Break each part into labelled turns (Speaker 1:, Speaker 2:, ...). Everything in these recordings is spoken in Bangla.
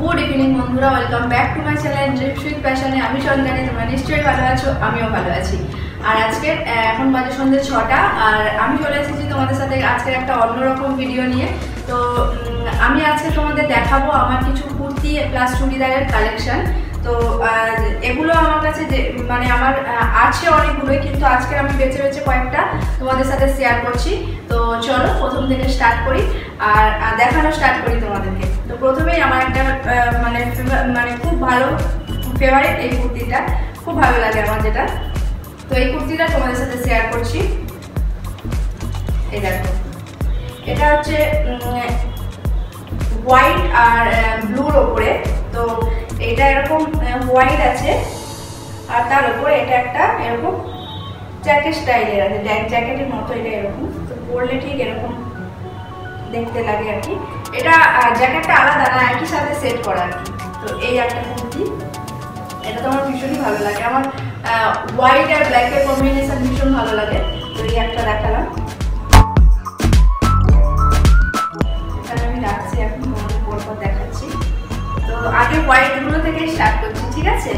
Speaker 1: গুড ইভিনিং বন্ধুরা welcome back to my channel drip sweet প্যাশনে আমি সন্ধানী তোমরা নিশ্চয়ই ভালো আছো, আমিও ভালো আছি। আর আজকে এখন বাজে সন্ধ্যে ছটা, আর আমি চলে এসেছি তোমাদের সাথে আজকের একটা অন্যরকম ভিডিও নিয়ে। তো আমি আজকে তোমাদের দেখাবো আমার কিছু কুর্তি প্লাস চুড়িদারের কালেকশন তো এগুলো আমার কাছে যে মানে আমার আছে অনেকগুলোই, কিন্তু আজকে আমি বেছে বেছে কয়েকটা তোমাদের সাথে শেয়ার করছি। তো চলো, প্রথম থেকে স্টার্ট করি, আর দেখানো স্টার্ট করি তোমাদেরকে। তো প্রথমেই আমার একটা মানে মানে খুব ভালো ফেভারিট এই কুর্তিটা। খুব ভালো লাগে আমার যেটা। তো এই কুর্তিটা তোমাদের সাথে শেয়ার করছি। এই দেখো। এটা হচ্ছে হোয়াইট আর ব্লুর ওপরে। তো এটা এরকম হোয়াইট আছে, আর তার উপরে এটা একটা এরকম জ্যাকেট স্টাইলের আছে জ্যাকেটের মতো এটা এরকম। তো পরলে ঠিক এরকম দেখতে লাগে আর কি। এটা জ্যাকেটটা আলাদা না, একই সাথে সেট করা আর কি। তো এই একটা কুর্তি, এটা তো আমার ভীষণই ভালো লাগে। আমার হোয়াইট আর ব্ল্যাকের কম্বিনেশন ভীষণ ভালো লাগে। তো এই একটা দেখালাম। আছে?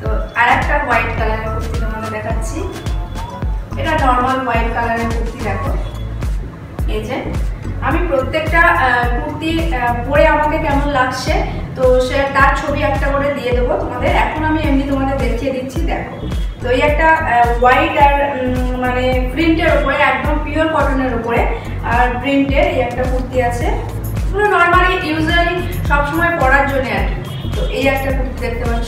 Speaker 1: তো আর একটা হোয়াইট কালারের কুর্তি তোমাদের দেখাচ্ছি। এটা নর্মাল হোয়াইট কালারের কুর্তি, দেখো। এই যে, আমি প্রত্যেকটা কুর্তি পরে আমাকে কেমন লাগছে, তো সে তার ছবি একটা করে দিয়ে দেবো তোমাদের। এখন আমি এমনি তোমাদের দেখিয়ে দিচ্ছি, দেখো। তো এই একটা হোয়াইট আর মানে প্রিন্টের উপরে, একদম পিওর কটনের উপরে, আর প্রিন্টের এই একটা কুর্তি আছে। পুরো নর্মালি ইউজুয়ালি সবসময় পরার জন্য আর কি। তো এই একটা কুর্তি দেখতে পাচ্ছ।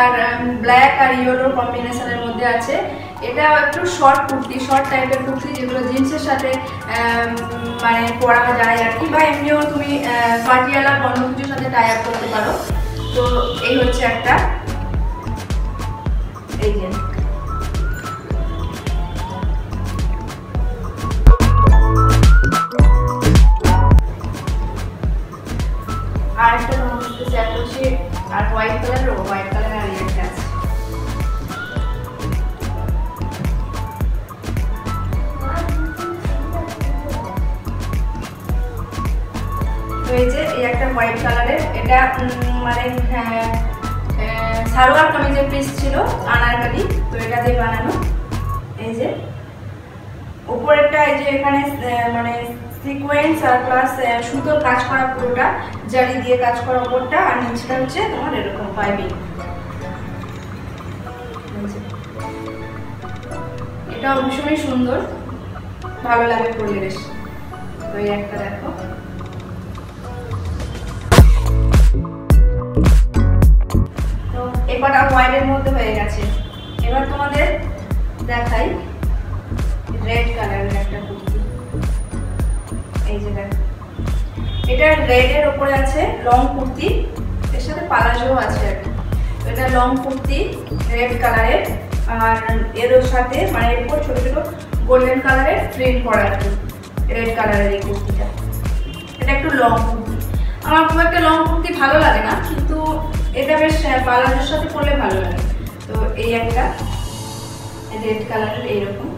Speaker 1: আর ব্ল্যাক আর ইয়েলো কম্বিনেশনের মধ্যে আছে। এটা একটু শর্ট কুর্তি শর্ট টাইপের কুর্তি, যেগুলো জিন্সের সাথে মানে পরা যায় আর কি। বা এমনিও তুমি পাটিয়ালা বন্ধ কিছুর সাথে টাই আপ করতে পারো। তো এই হচ্ছে একটা। এই যে। তো এই একটা হোয়াইট কালারের এটা মানে সালোয়ার কামিজের পিস ছিল, আনারকালি। তো এটা দিয়ে বানানো। এই যে। উপরেরটা, এই যে এখানে মানে সিকোয়েন্স আর প্লাস সুতোর কাজ করা পুরোটা, জারি দিয়ে কাজ করা উপরটা, আর নিচটা হচ্ছে তোমার এরকম পাইপিং। এটা ভীষণই সুন্দর। ভালো লাগে পরিবেশ। তো এই একটা দেখো। এবারটা হোয়াইটের মধ্যে হয়ে গেছে। এবার তোমাদের দেখাই রেড কালারের একটা কুর্তি। এই যে দেখো। এটা রেডের ওপরে আছে লং কুর্তি, এর সাথে পালাজোও আছে আর এটা লং কুর্তি রেড কালারের আর এর সাথে মানে এর উপর ছোটো ছোটো গোল্ডেন কালারের প্রিন্ট করা কি রেড কালারের এই কুর্তিটা। এটা একটু লং কুর্তি। আমার খুব একটা লং কুর্তি ভালো লাগে না, কিন্তু এটা বেশ পালাজোর সাথে পরলে ভালো লাগে। তো এই একটা, রেড কালারের এইরকম।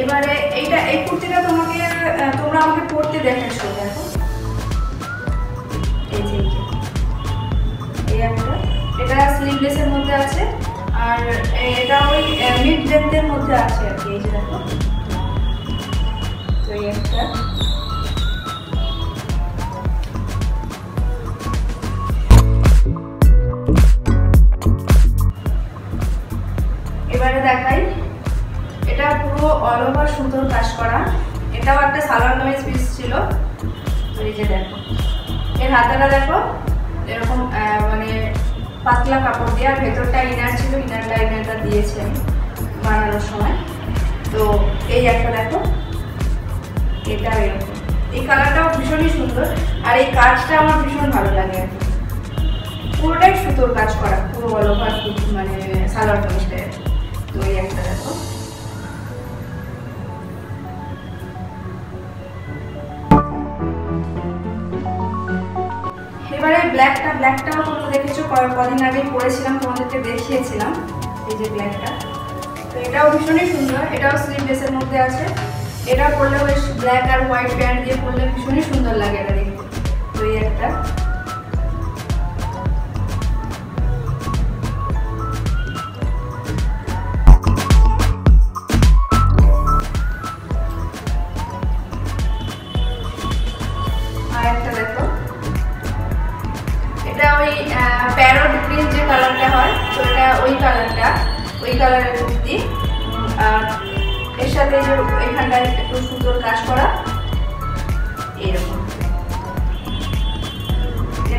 Speaker 1: এবারে এইটা, এই কুর্তিটা তোমাকে তোমরা আমাকে পরতে দেখেছ, দেখো। এই যে এটা স্লিভলেসের মধ্যে আছে। আর এটা ওই মিড আছে আর কি, এই যে দেখো। তো এই একটা। এবারে দেখাই, এটা পুরো অল ওভার সুন্দর কাজ করা। এটাও একটা সালোয়ার কামিজ পিস ছিল। এই যে দেখো। এর হাতাটা দেখো, এরকম মানে পাতলা কাপড় দিয়ে, আর ভেতরটা ইনার ছিল ইনারটা ইনারটা দিয়েছে আমি। বানানোর সময়। তো এই একটা দেখো, এটা এরকম। এই কালারটাও ভীষণই সুন্দর, আর এই কাজটা আমার ভীষণ ভালো লাগে। আর পুরোটাই সুতোর কাজ করা, পুরো অল ওভার মানে সালোয়ার কামিজটা। তো এই একটা দেখো। এবারে ব্ল্যাকটা ব্ল্যাকটাও তোমরা দেখেছ কদিন আগে পরেছিলাম, তোমাদেরকে দেখিয়েছিলাম। এই যে ব্ল্যাকটা এটাও ভীষণই সুন্দর, এটাও স্লিভলেসের মধ্যে আছে। এটা পরলে বেশ ব্ল্যাক আর হোয়াইট প্যান্ট দিয়ে পরলে ভীষণই সুন্দর লাগে এটা দেখতে। তো এই একটা।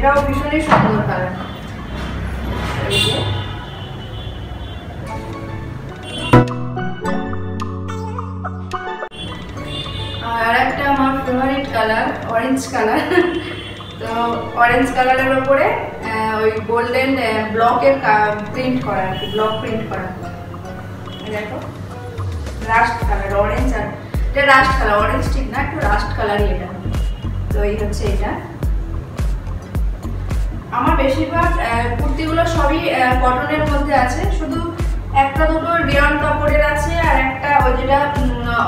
Speaker 1: এটাও ভীষণই সুন্দর কালার আর একটা আমার ফেভারিট কালার অরেঞ্জ কালার তো অরেঞ্জ কালারের ওপরে ওই গোল্ডেন ব্লকের প্রিন্ট করা আর কি ব্লক প্রিন্ট করা। দেখো রাস্ট কালার অরেঞ্জ আর, এটা রাস্ট কালার অরেঞ্জ ঠিক না, একটু রাস্ট কালারই এটা। তো এই হচ্ছে এটা। আমার বেশিরভাগ কুর্তিগুলো সবই কটনের মধ্যে আছে। শুধু একটা দুটো রিয়ন কাপড়ের আছে আর একটা ওই যেটা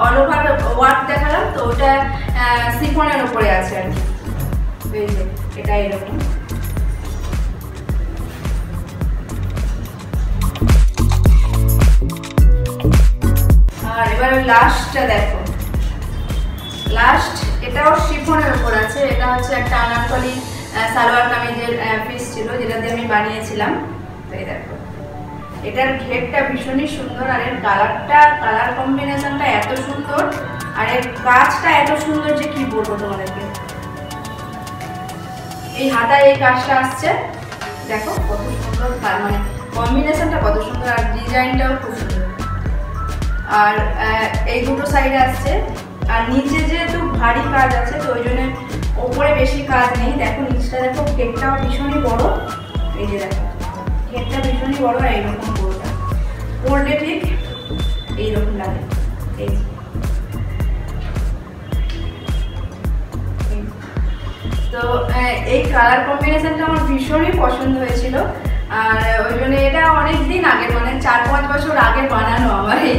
Speaker 1: অল ওভার ওয়ার্ক দেখালাম, তো ওটা সিফনের উপরে আছে আর কি। এটা এরকম। আর এবার লাস্টটা দেখো। লাস্ট এটাও শিফনের উপর আছে, এটা হচ্ছে একটা আনারকলি সালোয়ার কামিজের পিস ছিল যেটা দিয়ে আমি বানিয়েছিলাম। তো এই দেখো। এটার ঘেরটা ভীষণই সুন্দর আর এর কালারটা কালার কম্বিনেশনটা এত সুন্দর আর এর কাজটা এত সুন্দর যে কি বলব তোমাদেরকে? এই হাতায় এই কাজটা আসছে। দেখো কত সুন্দর তার মানে কম্বিনেশনটা কত সুন্দর আর ডিজাইনটাও খুব সুন্দর। আর এই দুটো সাইডে আসছে। আর নিচে যেহেতু ভারী কাজ আছে, তো ওই জন্য ওপরে বেশি কাজ নেই। দেখো, নিচটা দেখো কেকটাও ভীষণই বড়। এই যে দেখো, কেকটা ভীষণই বড় আর এইরকম বড়টা পরলে ঠিক এইরকম লাগে। এই তো এই কালার কম্বিনেশনটা আমার ভীষণই পছন্দ হয়েছিল। আর ওই জন্য এটা অনেক দিন আগে মানে চার পাঁচ বছর আগে বানানো আমার এই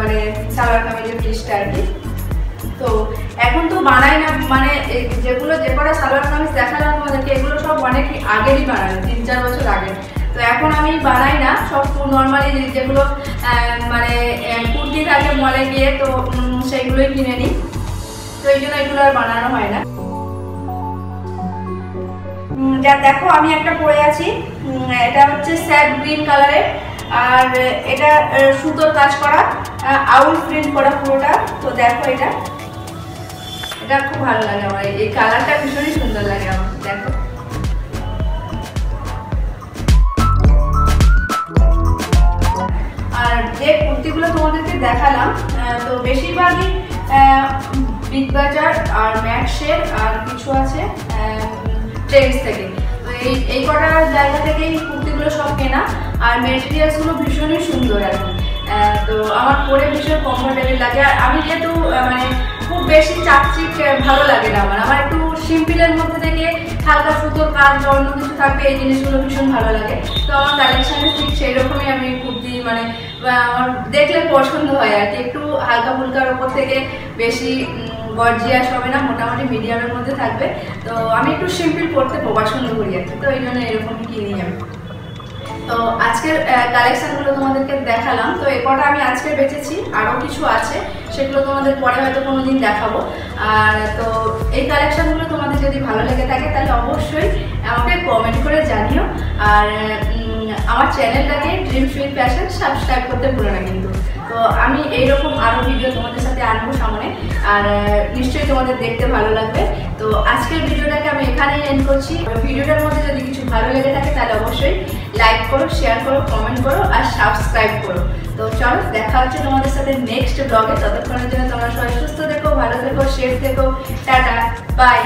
Speaker 1: মানে সালোয়ার কামিজের পিসটা আর কি। তো এখন তো বানাই না মানে যেগুলো যে কটা সালোয়ার কামিজ দেখালাম তোমাদেরকে, এগুলো সব অনেক আগেরই বানানো, তিন চার বছর আগে। তো এখন আমি বানাই না, সব নর্মালি যেগুলো মানে কুর্তি থাকে মলে গিয়ে, তো সেইগুলোই কিনে নিই। তো এই জন্য এগুলো আর বানানো হয় না। যা, দেখো, আমি একটা পরে আছি। এটা হচ্ছে স্যাড গ্রিন কালারের আর এটা সুতোর কাজ করা আউল প্রিন্ট করা পুরোটা। তো দেখো এটা। এটা খুব ভালো লাগে আমার। এই কালারটা ভীষণই সুন্দর লাগে আমার, দেখো। আর যে কুর্তিগুলো তোমাদেরকে দেখালাম তো বেশিরভাগই বিগ বাজার আর ম্যাক্সের আর কিছু আছে ট্রেন্ডস থেকে। এই এই কটা জায়গা থেকেই কুর্তিগুলো সব কেনা, আর মেটেরিয়ালসগুলো ভীষণই সুন্দর কি। তো আমার পরে ভীষণ কমফোর্টেবল লাগে। আর আমি যেহেতু মানে খুব বেশি চাকচিক ভালো লাগে না আমার। আমার একটু সিম্পলের মধ্যে থেকে হালকা সুতোর কাজ বা অন্য কিছু থাকবে এই জিনিসগুলো ভীষণ ভালো লাগে। তো আমার কালেকশানে ঠিক সেই রকমই আমি কুর্তি মানে আমার দেখলে পছন্দ হয় আর কি। একটু হালকা ফুলকার ওপর থেকে বেশি গর্জিয়াস হবে না, মোটামুটি মিডিয়ামের মধ্যে থাকবে। তো আমি একটু সিম্পল পড়তে পছন্দ করি আর তো এই জন্য এরকমই কিনি আমি। তো আজকের কালেকশানগুলো তোমাদেরকে দেখালাম। তো এ কটা আমি আজকে বেঁচেছি, আরও কিছু আছে। সেগুলো তোমাদের পরে হয়তো কোনো দিন দেখাবো। আর তো এই কালেকশানগুলো তোমাদের যদি ভালো লেগে থাকে, তাহলে অবশ্যই আমাকে কমেন্ট করে জানিও। আর আমার চ্যানেলটাকে ড্রিম সুইট প্যাশন সাবস্ক্রাইব করতে ভুলো না কিন্তু। তো আমি এইরকম আরও ভিডিও তোমাদের সাথে আনব সামনে। আর, নিশ্চয়ই তোমাদের দেখতে ভালো লাগবে। তো আজকের ভিডিওটাকে আমি এখানেই এন্ড করছি। ভিডিওটার মধ্যে যদি কিছু ভালো লেগে থাকে, তাহলে অবশ্যই লাইক করো শেয়ার করো কমেন্ট করো আর সাবস্ক্রাইব করো। তো চলো, দেখা হচ্ছে তোমাদের সাথে নেক্সট ব্লগে ততক্ষণের জন্য তোমরা সবাই সুস্থ থেকো, ভালো থেকো সেফ থেকো। Tata bye